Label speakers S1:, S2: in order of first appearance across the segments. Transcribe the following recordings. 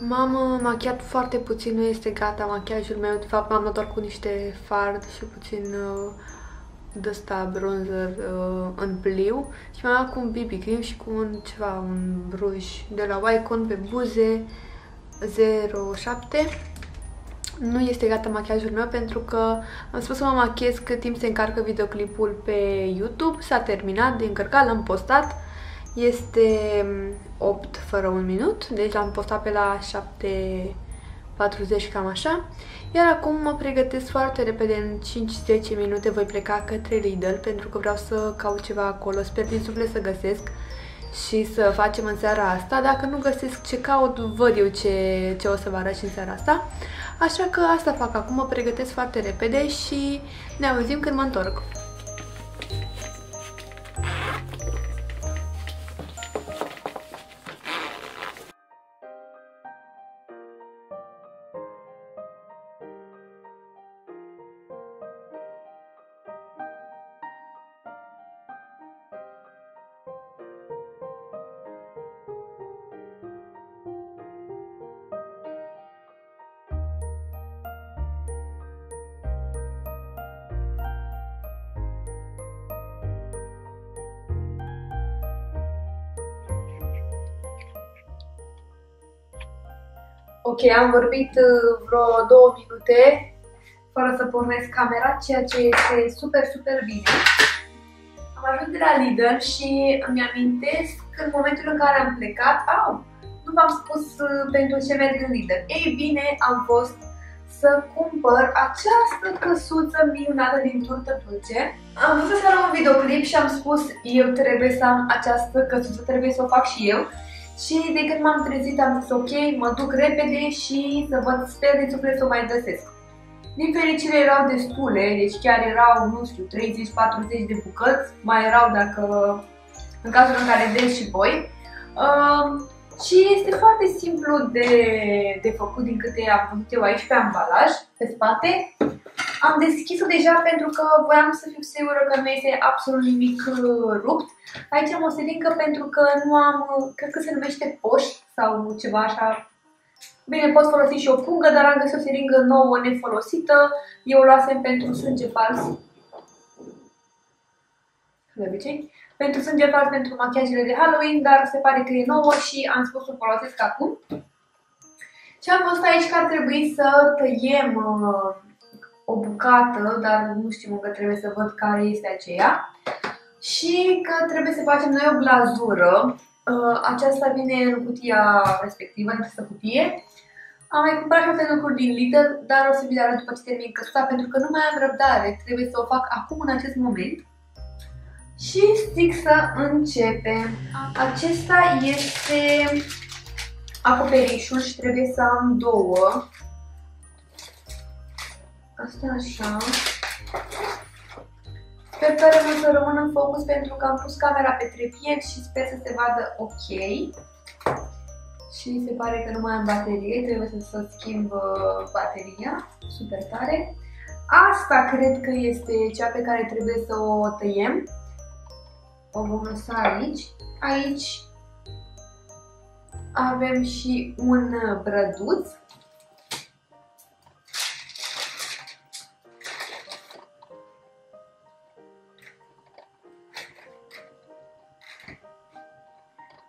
S1: M-am machiat foarte puțin, nu este gata machiajul meu. De fapt, m-am luat doar cu niște fard și puțin uh, de ăsta bronzer uh, în pliu și m-am luat cu un BB cream și cu un ceva, un ruj de la Wycon pe buze 07. Nu este gata machiajul meu pentru că am spus să mă machez cât timp se încarcă videoclipul pe YouTube. S-a terminat de încărcat, l-am postat. Este 8 fără un minut, deci l-am postat pe la 7.40 cam așa. Iar acum mă pregătesc foarte repede, în 5-10 minute voi pleca către Lidl pentru că vreau să caut ceva acolo. Sper din suflet să găsesc și să facem în seara asta. Dacă nu găsesc ce caut, văd eu ce, ce o să vă arăt și în seara asta. Așa că asta fac acum, mă pregătesc foarte repede și ne auzim când mă întorc. Ok, am vorbit uh, vreo două minute fără să pornesc camera, ceea ce este super, super bine. Am ajuns de la Lidl și îmi amintesc că în momentul în care am plecat, au, nu v-am spus uh, pentru ce merg în Lidl. Ei bine, am fost să cumpăr această căsuță minunată din turtă dulce. Am vrut să luăm un videoclip și am spus eu trebuie să am această căsuță, trebuie să o fac și eu. Și de când m-am trezit am zis ok, mă duc repede și să văd, sper de suflet să o mai găsesc. Din fericire erau destule, deci chiar erau, nu știu, 30-40 de bucăți, mai erau dacă, în cazul în care veți și voi. Uh, și este foarte simplu de, de făcut din câte am văzut eu aici pe ambalaj, pe spate. Am deschis-o deja pentru că voiam să fiu sigură că nu este absolut nimic uh, rupt. Aici am o selincă pentru că nu am, uh, cred că se numește poș sau ceva așa. Bine, pot folosi și o pungă, dar am găsit o seringă nouă nefolosită. Eu o luasem pentru sânge fals. De obicei. Pentru sânge fals pentru machiajele de Halloween, dar se pare că e nouă și am spus să o folosesc acum. Și am văzut aici că ar trebui să tăiem uh, o bucată, dar nu știu încă trebuie să văd care este aceea. Și că trebuie să facem noi o glazură. Uh, aceasta vine în cutia respectivă, în această cutie. Am mai cumpărat multe lucruri din Lidl, dar o să vi le arăt după ce termin căsuța, pentru că nu mai am răbdare. Trebuie să o fac acum, în acest moment. Și zic să începem. Acesta este acoperișul și trebuie să am două. Asta așa. Sper că rămân să rămân în focus pentru că am pus camera pe trepied și sper să se vadă ok. Și se pare că nu mai am baterie, trebuie să, să schimb uh, bateria, super tare. Asta cred că este cea pe care trebuie să o tăiem. O vom lăsa aici. Aici avem și un brăduț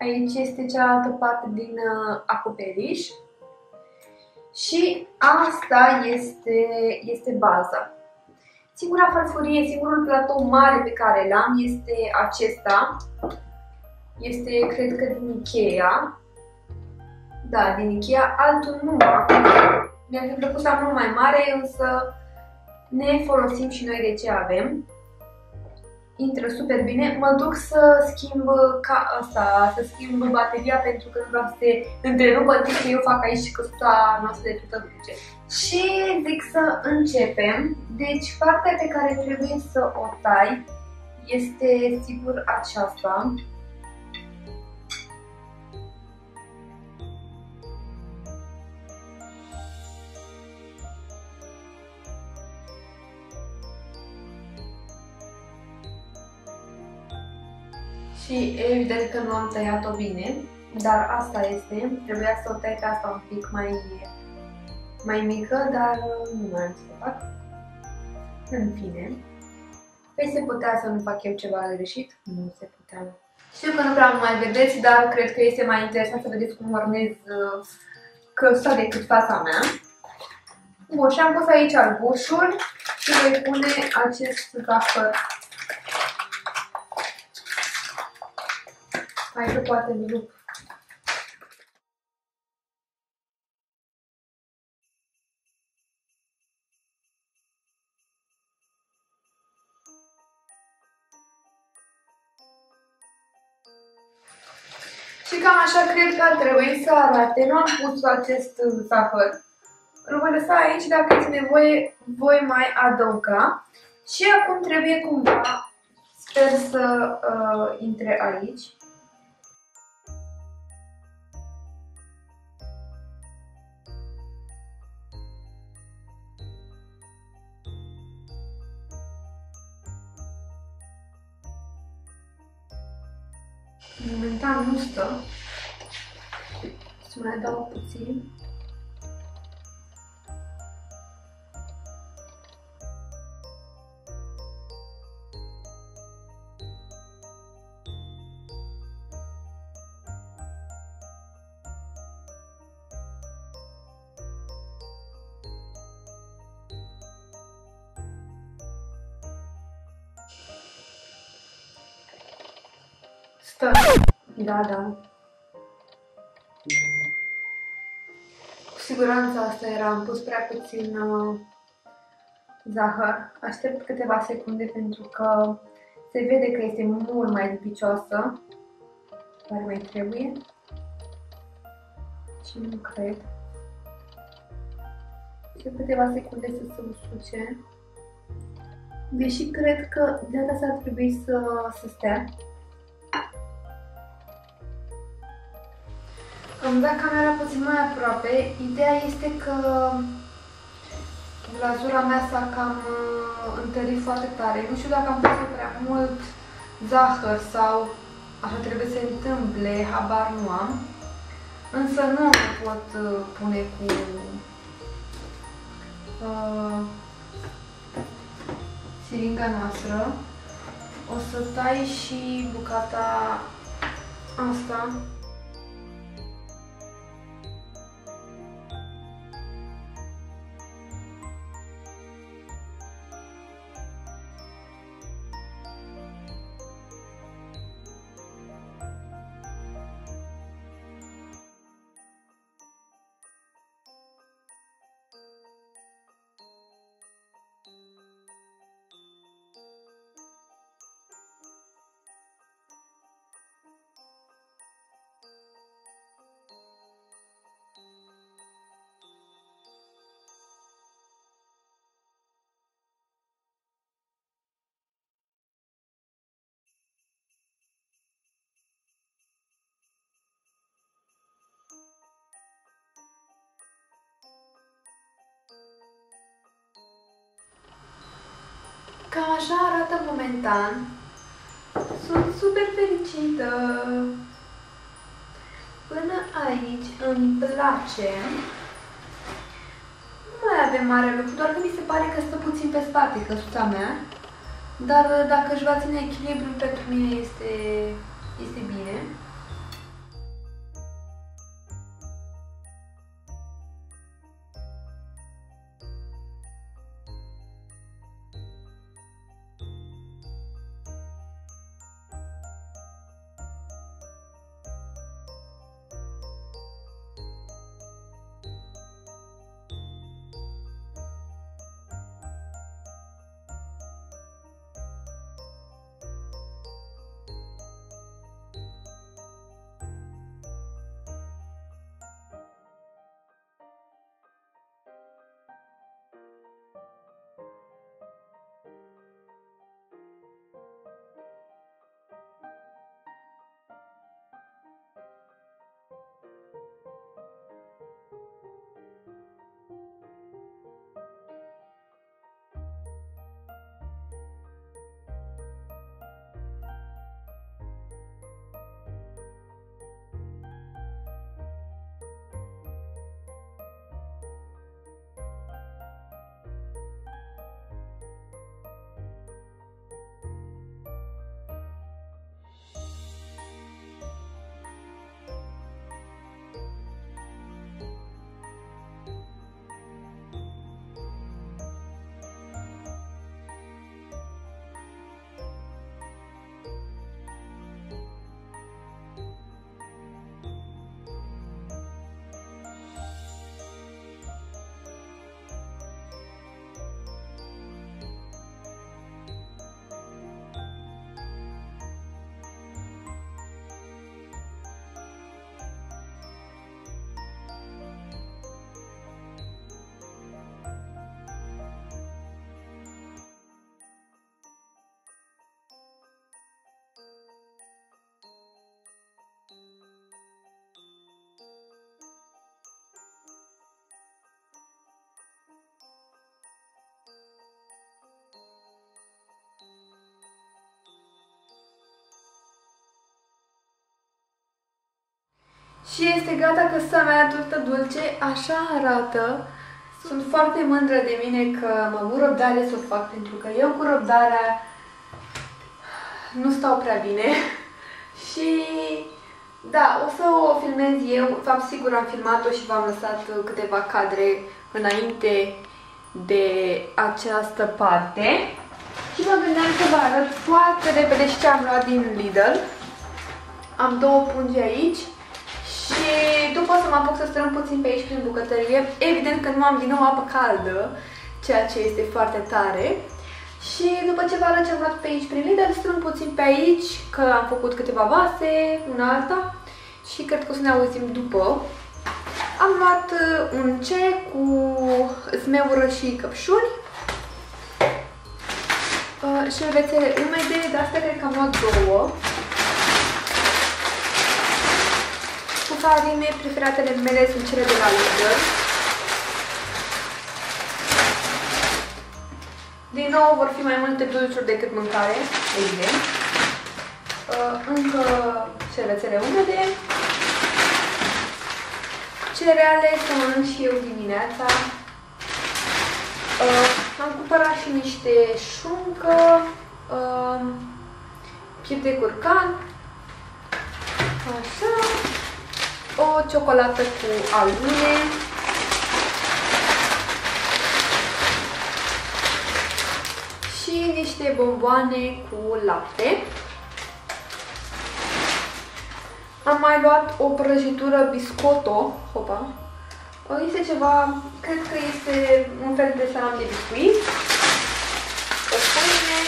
S1: Aici este cealaltă parte din uh, acoperiș. Și asta este, este baza. Singura farfurie, singurul platou mare pe care l-am este acesta. Este, cred că, din Ikea. Da, din Ikea. Altul nu am. Mi-ar fi plăcut să am unul mai mare, însă ne folosim și noi de ce avem intră super bine. Mă duc să schimb ca asta, să schimb bateria pentru că nu vreau să se întrerupă timp ce eu fac aici căsuța noastră de tută dulce. Și zic să începem. Deci partea pe care trebuie să o tai este sigur aceasta. Și evident că nu am tăiat-o bine. dar asta este. Trebuia să o tai pe asta un pic mai, mai mică, dar nu mai am să fac. În fine. Păi se putea să nu fac eu ceva greșit? Nu se putea. Știu că nu prea mă mai vedeți, dar cred că este mai interesant să vedeți cum ornez uh, căsuța decât fața mea. Bun, și am pus aici albușul și voi pune acest zahăr. Aici poate lup Și cam așa cred că ar trebui să arate. Nu am pus acest zahăr. Îl voi lăsa aici, dacă este nevoie, voi mai adăuga. Și acum trebuie cumva, sper să uh, intre aici. Momentan nu stă. Să mai dau puțin. Da, da. Cu siguranță asta era. Am pus prea puțin uh, zahăr. Aștept câteva secunde pentru că se vede că este mult mai lipicioasă. Dar mai trebuie. Și nu cred. Și câteva secunde să se usuce. Deși cred că de data asta ar trebui să, să stea. Am dat camera puțin mai aproape. Ideea este că glazura mea s-a cam uh, întărit foarte tare. Nu știu dacă am pus prea mult zahăr sau așa trebuie să se întâmple, habar nu am. Însă nu o pot uh, pune cu uh, siringa noastră. O să tai și bucata asta. Cam așa arată momentan. Sunt super fericită. Până aici îmi place. Nu mai avem mare lucru, doar că mi se pare că stă puțin pe spate căsuța mea. Dar dacă își va ține echilibru, pentru mine este, este bine. Și este gata căsa mea tortă dulce, așa arată. Sunt foarte mândră de mine că am avut răbdare să o fac, pentru că eu cu răbdarea nu stau prea bine. și da, o să o filmez eu, fapt sigur am filmat-o și v-am lăsat câteva cadre înainte de această parte. Și mă gândeam să vă arăt foarte repede și ce am luat din Lidl. Am două pungi aici și după o să mă apuc să strâng puțin pe aici prin bucătărie. Evident că nu am din nou apă caldă, ceea ce este foarte tare. Și după ce vă arăt ce am luat pe aici prin Lidl, strâng puțin pe aici, că am făcut câteva vase, una alta. Și cred că o să ne auzim după. Am luat uh, un ce cu zmeură și căpșuni. Uh, șervețele umede, de asta cred că am luat două. Cu farine, preferatele mele sunt cele de la Lidl. Din nou vor fi mai multe dulciuri decât mâncare, evident. Uh, încă șervețele umede. Cereale să mănânc și eu dimineața. Uh, am cumpărat și niște șuncă, uh, piept de curcan, așa, o ciocolată cu albune, și niște bomboane cu lapte. Am mai luat o prăjitură biscotto, hopa, este ceva, cred că este un fel de salam de biscuit, o pâine,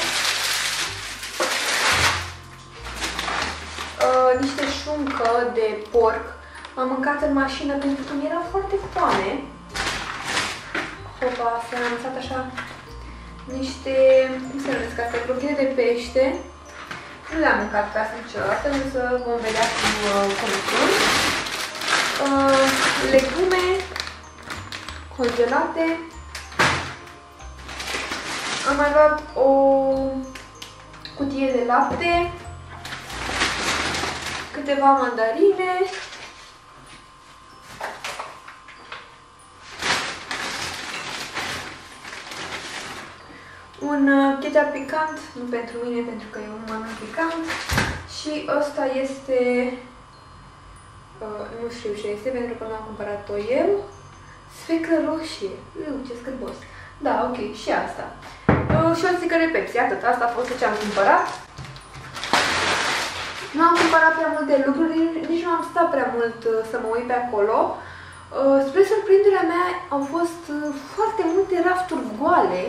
S1: uh, niște șuncă de porc. Am mâncat în mașină pentru că mi era foarte foame. Hopa, să am lăsat așa niște, cum se numesc astea, crocchine de pește. Nu le-am mâncat pe asta niciodată, însă vom vedea cum, uh, cum sunt. Uh, legume, congelate. Am mai luat o cutie de lapte, câteva mandarine, un uh, ketchup picant, nu pentru mine, pentru că eu nu mănânc picant. Și ăsta este, uh, nu știu ce este, pentru că nu am cumpărat-o eu. Sfeclă roșie. Uuu, ce scârbos. Da, ok, și asta. Uh, și o stică de Pepsi, atât. Asta a fost ce am cumpărat. Nu am cumpărat prea multe lucruri, nici nu am stat prea mult uh, să mă uit pe acolo. Uh, spre surprinderea mea au fost uh, foarte multe rafturi goale.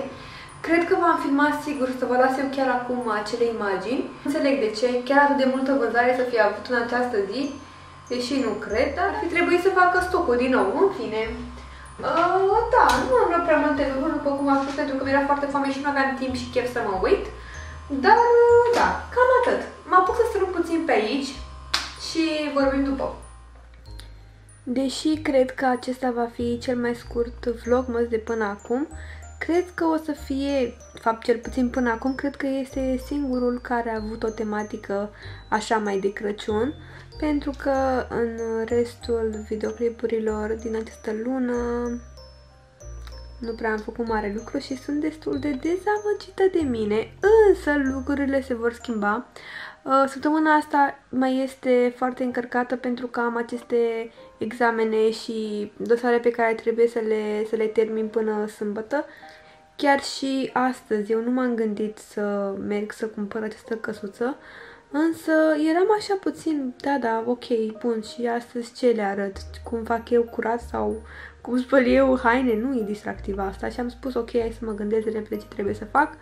S1: Cred că v-am filmat sigur să vă las eu chiar acum acele imagini. Nu înțeleg de ce, chiar atât de multă vânzare să fie avut în această zi, deși nu cred, dar ar fi trebuit să facă stocul din nou, în fine. Uh, da, nu am luat prea multe lucruri, după cum am spus, pentru că mi-era foarte foame și nu aveam timp și chef să mă uit. Dar, uh, da, cam atât. Mă apuc să strâng puțin pe aici și vorbim după. Deși cred că acesta va fi cel mai scurt vlogmas de până acum, cred că o să fie, fapt cel puțin până acum, cred că este singurul care a avut o tematică așa mai de Crăciun pentru că în restul videoclipurilor din această lună nu prea am făcut mare lucru și sunt destul de dezamăgită de mine, însă lucrurile se vor schimba. Uh, săptămâna asta mai este foarte încărcată pentru că am aceste examene și dosare pe care trebuie să le, să le termin până sâmbătă. Chiar și astăzi eu nu m-am gândit să merg să cumpăr această căsuță, Însă eram așa puțin, da, da, ok, bun, și astăzi ce le arăt? Cum fac eu curat sau cum spăl eu haine? Nu e distractiv asta și am spus, ok, hai să mă gândesc repede ce trebuie să fac,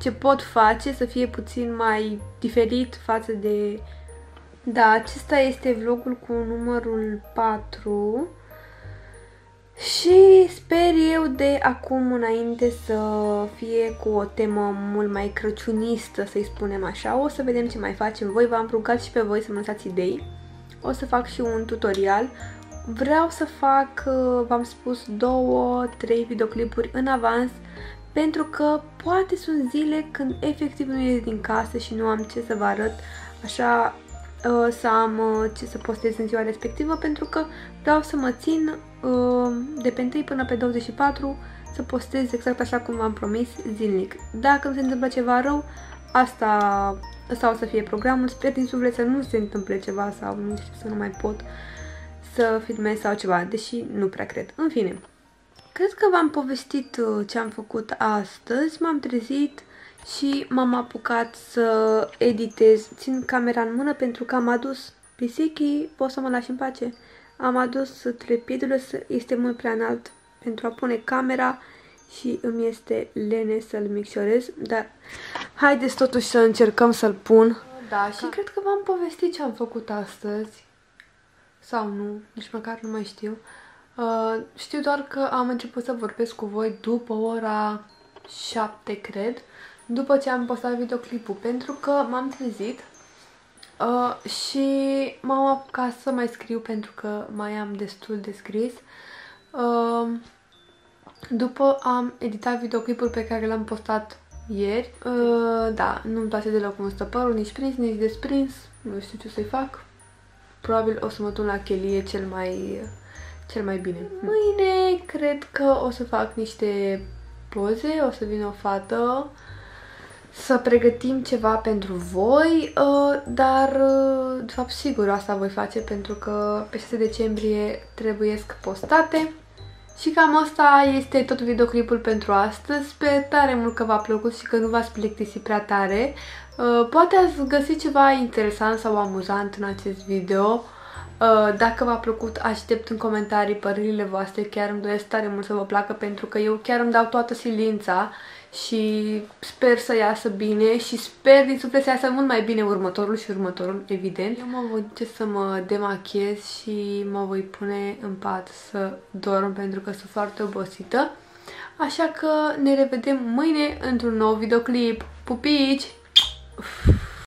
S1: ce pot face să fie puțin mai diferit față de... Da, acesta este vlogul cu numărul 4 și sper eu de acum înainte să fie cu o temă mult mai crăciunistă, să-i spunem așa. O să vedem ce mai facem. Voi v-am rugat și pe voi să-mi lăsați idei. O să fac și un tutorial. Vreau să fac, uh, v-am spus, două, trei videoclipuri în avans pentru că poate sunt zile când efectiv nu ies din casă și nu am ce să vă arăt. Așa uh, să am uh, ce să postez în ziua respectivă pentru că vreau să mă țin uh, de pe 1 până pe 24 să postez exact așa cum v-am promis zilnic. Dacă nu se întâmplă ceva rău, asta, asta o să fie programul. Sper din suflet să nu se întâmple ceva sau nu știu, să nu mai pot să filmez sau ceva, deși nu prea cred. În fine, cred că v-am povestit uh, ce am făcut astăzi. M-am trezit și m-am apucat să editez. Țin camera în mână pentru că am adus pisichii, pot să mă lași în pace. Am adus trepidul, este mult prea înalt pentru a pune camera și îmi este lene să-l micșorez, dar haideți totuși să încercăm să-l pun. Da, și cred că v-am povestit ce am făcut astăzi. Sau nu, nici măcar nu mai știu. Uh, știu doar că am început să vorbesc cu voi după ora 7, cred, după ce am postat videoclipul, pentru că m-am trezit uh, și m-am apucat să mai scriu pentru că mai am destul de scris. Uh, după am editat videoclipul pe care l-am postat ieri. Uh, da, nu-mi place deloc cum stă părul, nici prins, nici desprins. Nu știu ce să-i fac. Probabil o să mă tun la chelie cel mai, cel mai bine. Mâine cred că o să fac niște poze, o să vină o fată să pregătim ceva pentru voi, uh, dar uh, de fapt sigur asta voi face pentru că pe 6 decembrie trebuie postate. Și cam asta este tot videoclipul pentru astăzi. Sper tare mult că v-a plăcut și că nu v-ați plictisit prea tare. Uh, poate ați găsit ceva interesant sau amuzant în acest video. Uh, dacă v-a plăcut, aștept în comentarii părerile voastre. Chiar îmi doresc tare mult să vă placă pentru că eu chiar îmi dau toată silința și sper să iasă bine și sper din suflet să iasă mult mai bine următorul și următorul, evident. Eu mă voi duce să mă demachez și mă voi pune în pat să dorm pentru că sunt foarte obosită. Așa că ne revedem mâine într-un nou videoclip. Pupici! Uf.